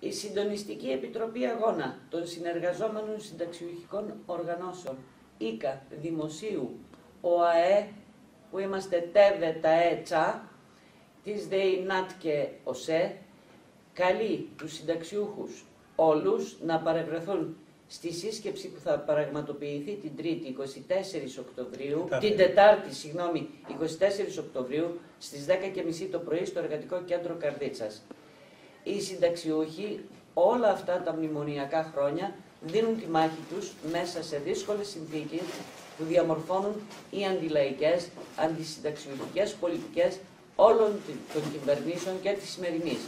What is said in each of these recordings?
Η Συντονιστική Επιτροπή Αγώνα των Συνεργαζόμενων Συνταξιουχικών Οργανώσεων ΙΚΑ Δημοσίου ΟΑΕ που είμαστε ΤΕΒΕ ΤΑΕ ΤΣΑ της ΔΕΗ ΝΑΤ και ΟΣΕ καλεί τους συνταξιούχους όλους να παρευρεθούν στη σύσκεψη που θα πραγματοποιηθεί την 3η 24 Οκτωβρίου, Τετάρτη. την Τετάρτη, συγγνώμη, 24 Οκτωβρίου στις 10.30 το πρωί στο Εργατικό Κέντρο Καρδίτσας. Οι συνταξιούχοι όλα αυτά τα μνημονιακά χρόνια δίνουν τη μάχη τους μέσα σε δύσκολες συνθήκες που διαμορφώνουν οι αντιλαϊκές, αντισυνταξιουχικές πολιτικές όλων των κυβερνήσεων και της σημερινής.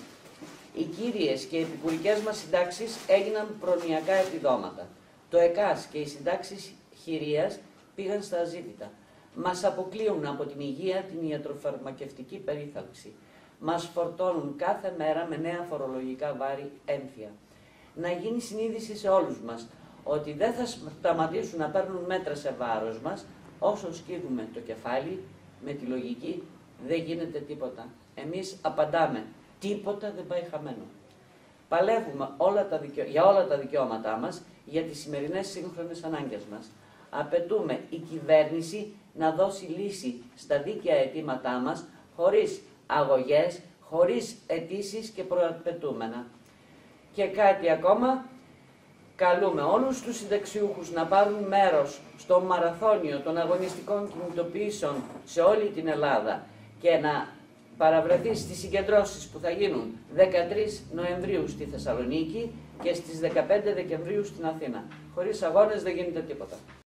Οι κύριες και επικουρικές μας συντάξεις έγιναν προνοιακά επιδόματα. Το ΕΚΑΣ και οι συντάξεις χειρίας πήγαν στα αζήτητα. Μας αποκλείουν από την υγεία την ιατροφαρμακευτική περίθαλψη. Μας φορτώνουν κάθε μέρα με νέα φορολογικά βάρη έμφυα. Να γίνει συνείδηση σε όλους μας ότι δεν θα σταματήσουν να παίρνουν μέτρα σε βάρος μας όσο σκύβουμε το κεφάλι με τη λογική δεν γίνεται τίποτα. Εμείς απαντάμε τίποτα δεν πάει χαμένο. Παλεύουμε όλα τα δικαιω... για όλα τα δικαιώματά μας, για τις σημερινές σύγχρονες ανάγκες μας. Απαιτούμε η κυβέρνηση να δώσει λύση στα δίκαια αιτήματά μας, χωρίς αγωγές, χωρίς αιτήσεις και προαπαιτούμενα. Και κάτι ακόμα, καλούμε όλους τους συνταξιούχους να πάρουν μέρος στο μαραθώνιο των αγωνιστικών κινητοποιήσεων σε όλη την Ελλάδα και να παραβρεθεί στις συγκεντρώσεις που θα γίνουν 13 Νοεμβρίου στη Θεσσαλονίκη και στις 15 Δεκεμβρίου στην Αθήνα. Χωρίς αγώνες δεν γίνεται τίποτα.